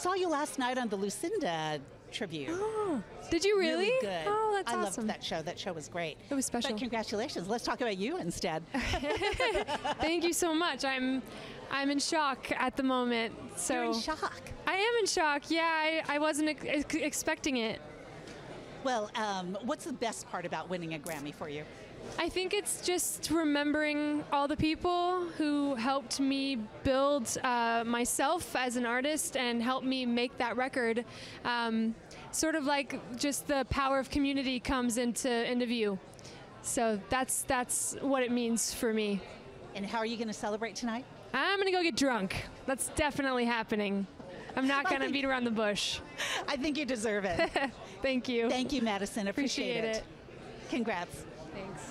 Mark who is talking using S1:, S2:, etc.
S1: Saw you last night on the Lucinda tribute.
S2: Oh, did you really?
S1: good.
S2: Oh, that's
S1: I
S2: awesome.
S1: loved that show. That show was great.
S2: It was special.
S1: But congratulations. Let's talk about you instead.
S2: Thank you so much. I'm I'm in shock at the moment. So
S1: You're in shock.
S2: I am in shock. Yeah, I, I wasn't ex- expecting it.
S1: Well, um, what's the best part about winning a Grammy for you?
S2: I think it's just remembering all the people who helped me build uh, myself as an artist and helped me make that record. Um, sort of like just the power of community comes into into view. So that's that's what it means for me.
S1: And how are you going to celebrate tonight?
S2: I'm gonna go get drunk. That's definitely happening. I'm not going
S1: to
S2: beat around the bush.
S1: I think you deserve it.
S2: Thank you.
S1: Thank you, Madison. Appreciate,
S2: Appreciate
S1: it. it. Congrats. Thanks.